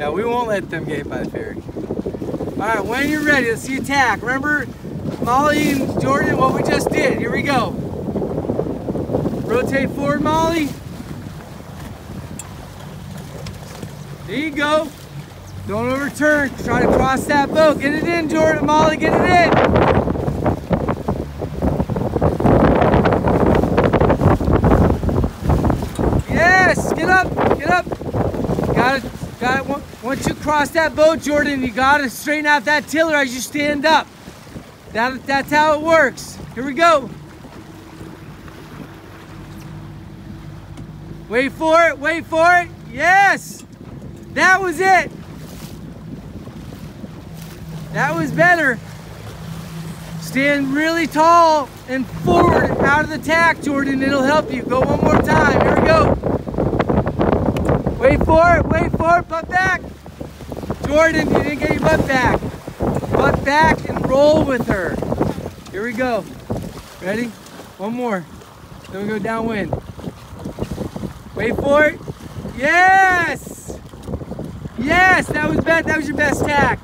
Yeah, we won't let them get by the ferry. All right, when you're ready, let's see a tack. Remember, Molly and Jordan, what we just did. Here we go. Rotate forward, Molly. There you go. Don't overturn. Try to cross that boat. Get it in, Jordan. Molly, get it in. Yes, get up, get up. Got it, got it. Once you cross that boat, Jordan, you gotta straighten out that tiller as you stand up. That, that's how it works. Here we go. Wait for it, wait for it. Yes, that was it. That was better. Stand really tall and forward out of the tack, Jordan. It'll help you. Go one more time. Here we go. Wait for it, wait for it, butt back. Jordan, you didn't get your butt back. Butt back and roll with her. Here we go. Ready? One more. Then we go downwind. Wait for it. Yes! Yes, that was best. That was your best tack.